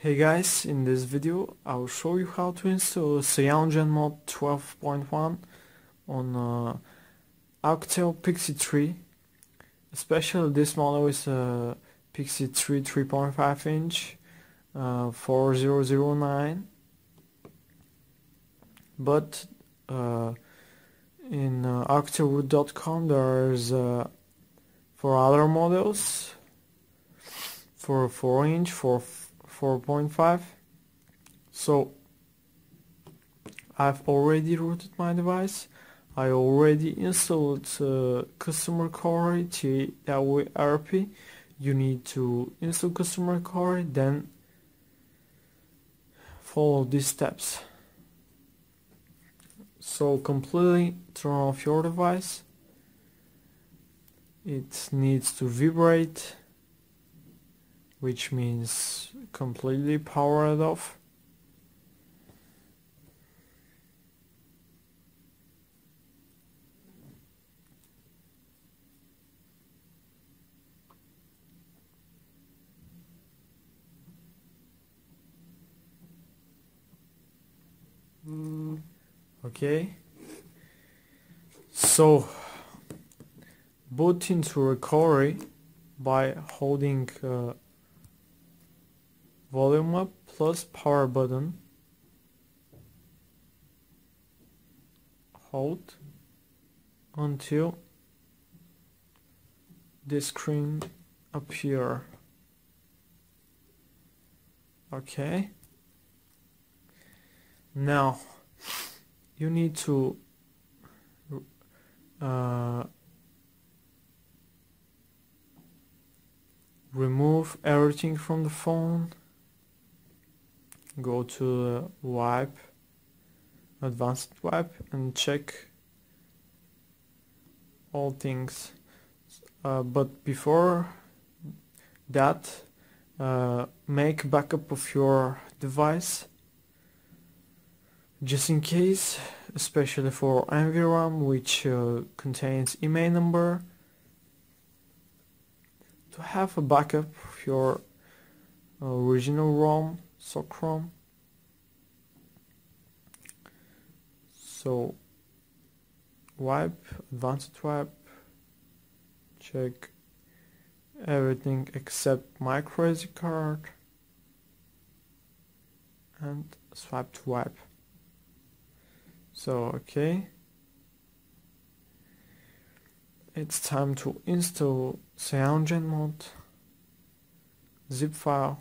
Hey guys, in this video I will show you how to install CyanogenMod 12.1 on uh, Alcatel Pixi 3. Especially this model is a Pixi 3 3.5 inch uh, 4009 but uh, in uh, alcatelroot.com there's uh, for other models for 4 inch for 4.5 so I've already rooted my device. I already installed uh, Custom Recovery TWRP you need to install Custom Recovery then follow these steps. So completely turn off your device. It needs to vibrate which means completely power it off okay. So boot into recovery by holding uh, volume up plus power button. Hold. Until the screen appear. Okay. Now you need to uh, remove everything from the phone go to wipe advanced wipe and check all things. Uh, but before that uh, make backup of your device just in case especially for NVRAM which uh, contains IMEI number to have a backup of your original ROM stock ROM so wipe advanced wipe check everything except my crazy card and swipe to wipe. So okay. It's time to install CyanogenMod zip file